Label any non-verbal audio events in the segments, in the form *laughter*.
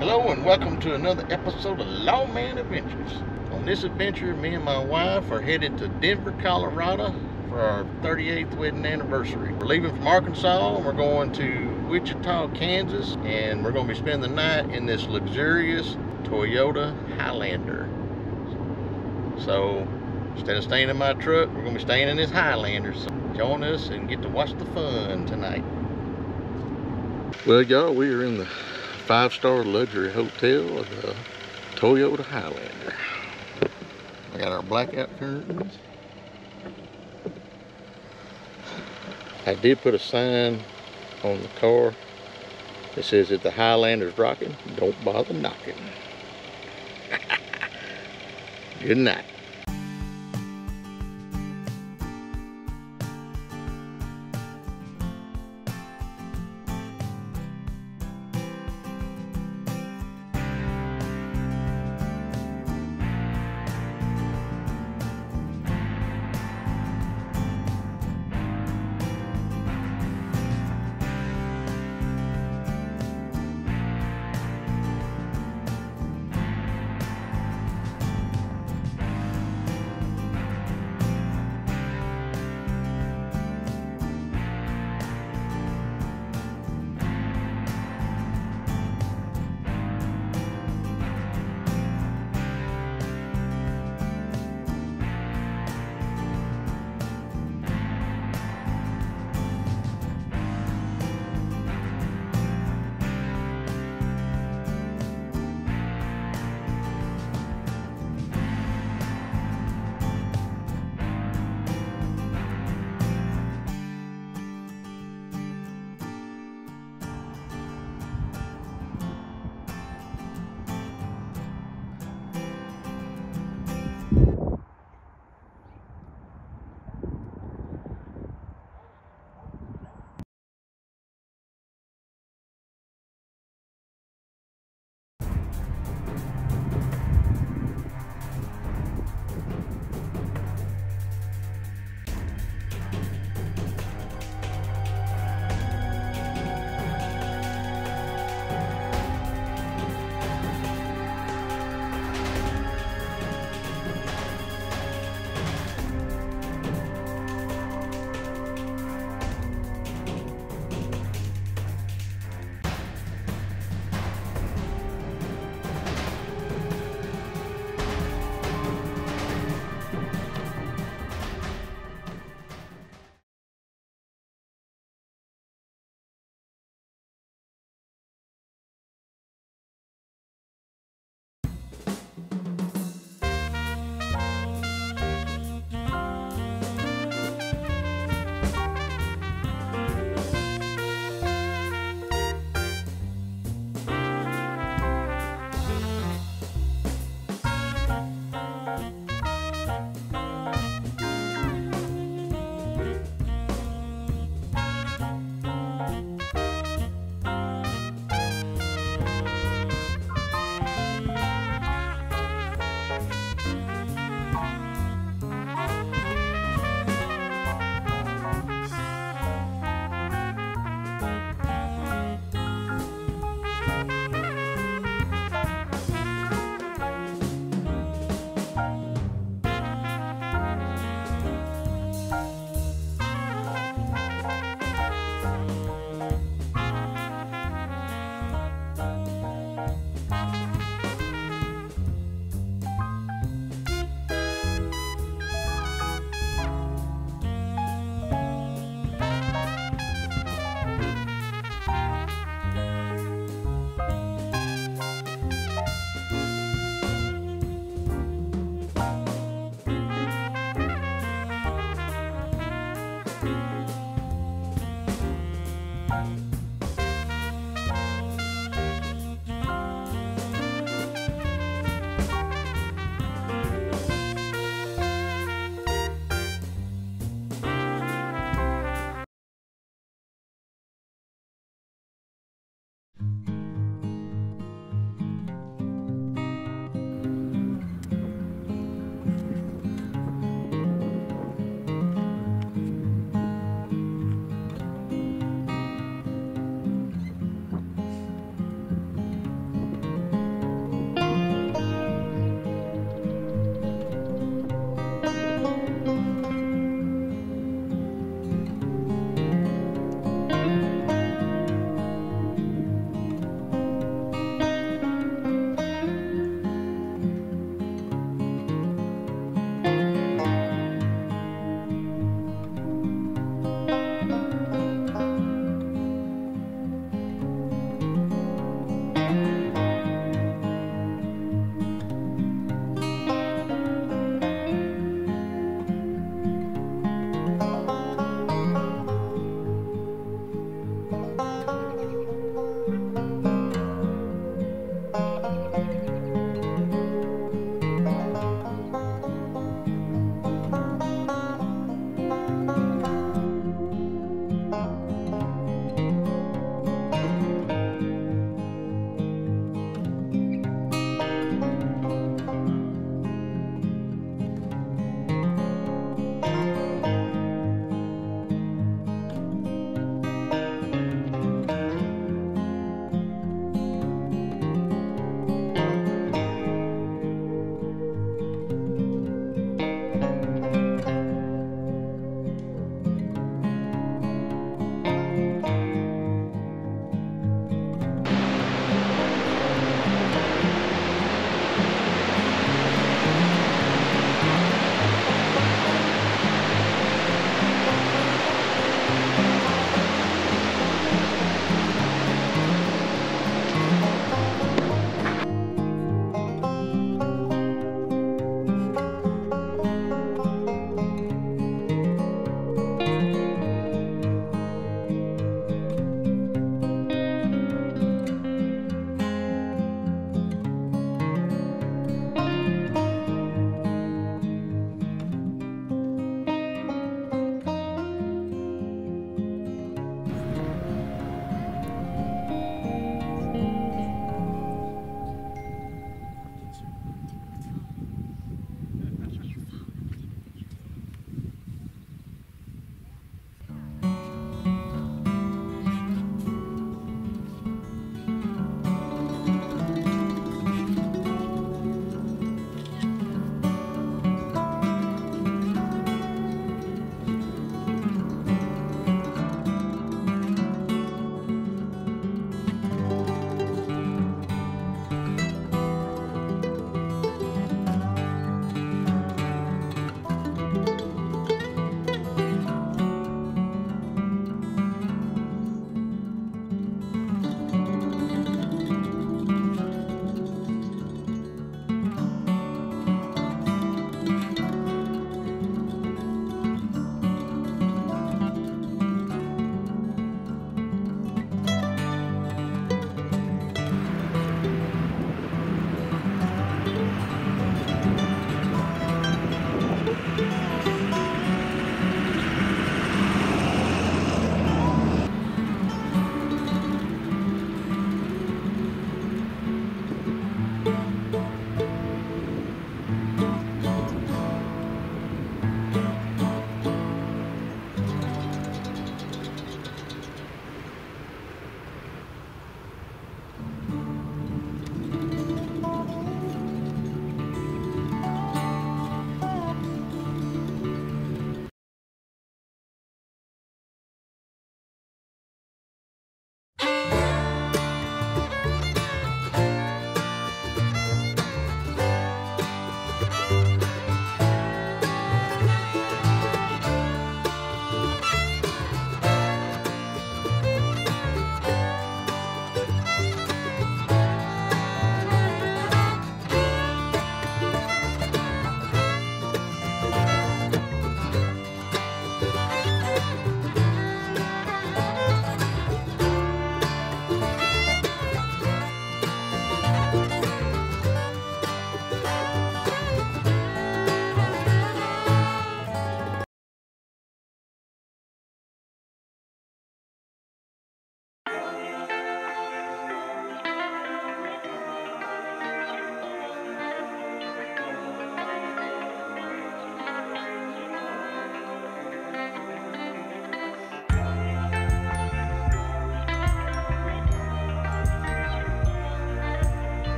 Hello and welcome to another episode of Lawman Adventures. On this adventure, me and my wife are headed to Denver, Colorado for our 38th wedding anniversary. We're leaving from Arkansas and we're going to Wichita, Kansas, and we're going to be spending the night in this luxurious Toyota Highlander. So instead of staying in my truck, we're going to be staying in this Highlander. So join us and get to watch the fun tonight. Well, y'all, we are in the five-star luxury hotel of the Toyota Highlander. We got our blackout curtains. I did put a sign on the car that says if the Highlander's rocking, don't bother knocking. *laughs* Good night.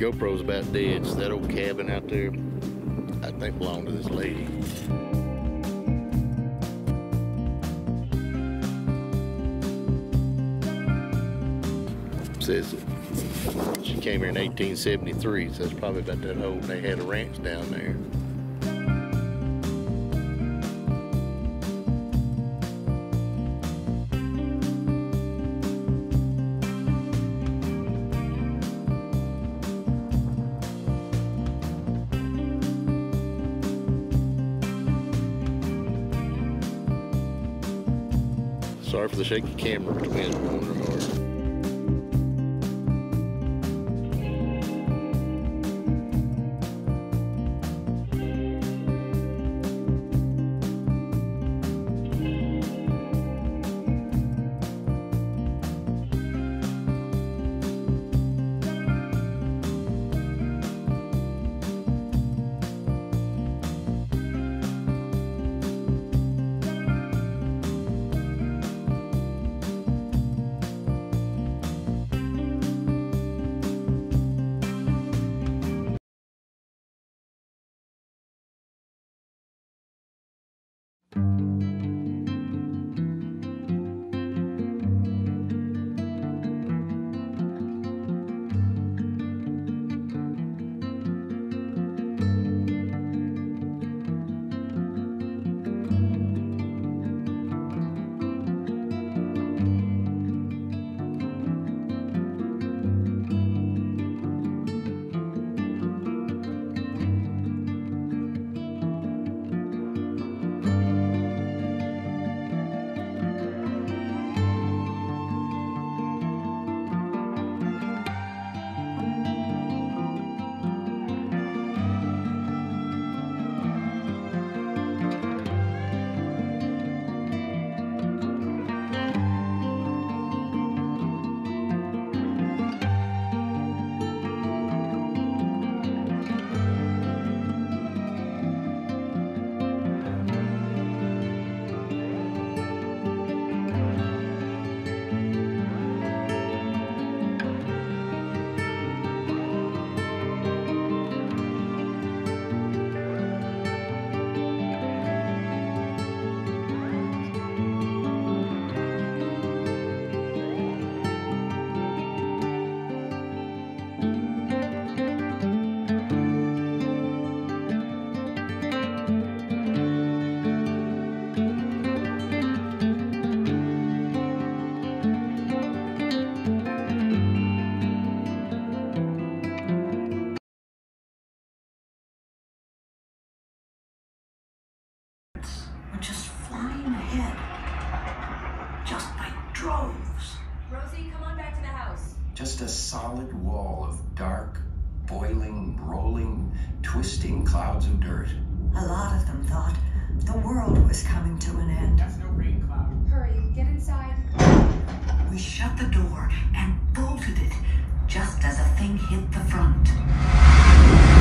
GoPro's about dead, so that old cabin out there, I think belonged to this lady. Says she came here in 1873, so that's probably about that old. They had a ranch down there. Sorry for the shaky camera, but the wind's blowing Just a solid wall of dark, boiling, rolling, twisting clouds of dirt. A lot of them thought the world was coming to an end. That's no rain cloud. Hurry, get inside. We shut the door and bolted it just as a thing hit the front.